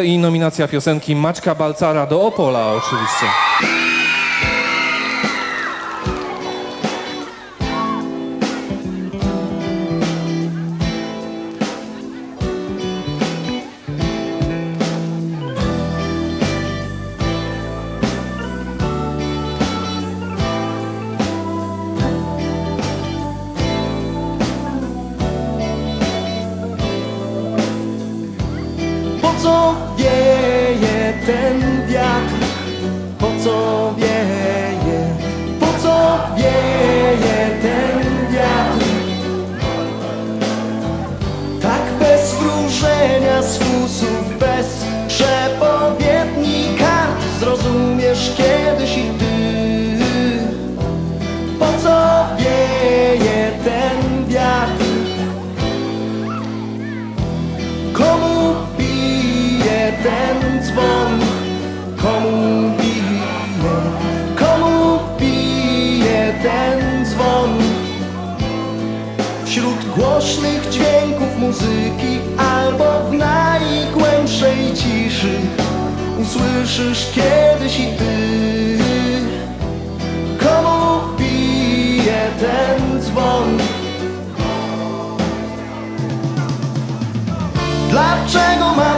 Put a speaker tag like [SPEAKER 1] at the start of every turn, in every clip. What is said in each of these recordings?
[SPEAKER 1] I nominacja piosenki Maćka Balcara do Opola oczywiście.
[SPEAKER 2] Co wieje ten wiatr? Po co wieje? Po co wieje ten dzwon? Komu bije? Komu bije ten dzwon? Wśród głośnych dźwięków muzyki albo w najgłębszej ciszy usłyszysz kiedyś i ty. Komu bije ten dzwon? Dlaczego mam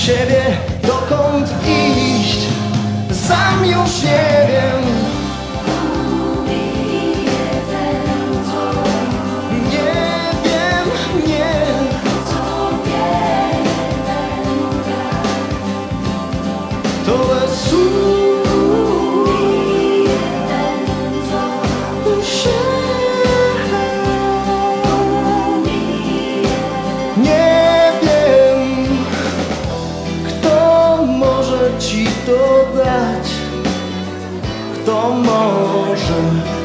[SPEAKER 2] siebie dokąd iść? Sam już nie wiem Kto może,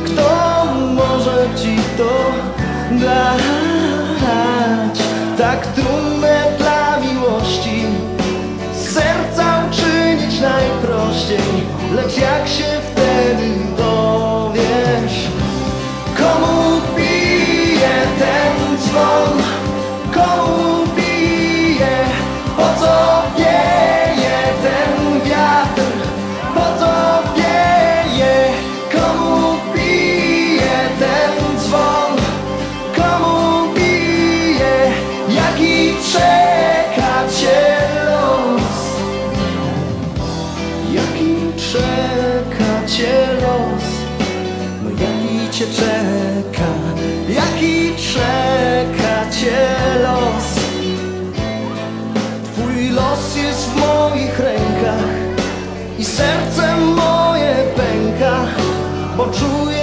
[SPEAKER 2] kto może ci to dać? Tak trudne dla miłości serca uczynić najprościej, lecz jak się czeka cię los? Jaki czeka cię los? No jaki cię czeka? Jaki czeka cię los? Twój los jest w moich rękach i serce moje pęka, bo czuję